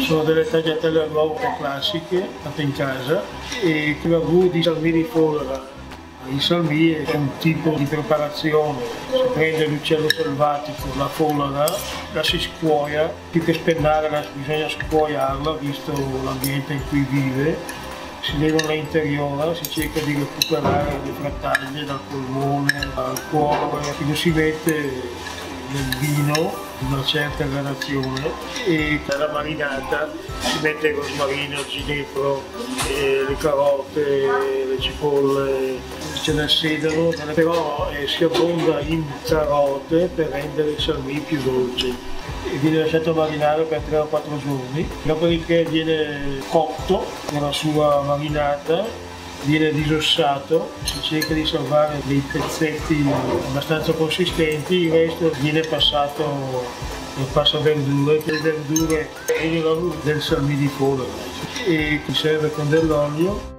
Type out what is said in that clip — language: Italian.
sono delle tagliatelle all'uovo classiche fatte in casa e il ragù di salmì di folera. Il salmì è un tipo di preparazione, si prende l'uccello selvatico, la folera, la si scuoia, più che spennarla bisogna scuoiarla visto l'ambiente in cui vive, si legano interiore, si cerca di recuperare le frattaglie dal polmone, dal cuore, lo si mette nel vino di una certa gradazione e la marinata si mette il rosmarino, il ginepro, le carote, le cipolle, c'è del sedano, però eh, si abbonda in carote per rendere il salmì più dolce. Viene lasciato marinare per 3 o 4 giorni, dopodiché viene cotto nella sua marinata viene disossato, si cerca di salvare dei pezzetti abbastanza consistenti, il resto viene passato nel passa verdure, le verdure e del salmì di pollo e si serve con dell'olio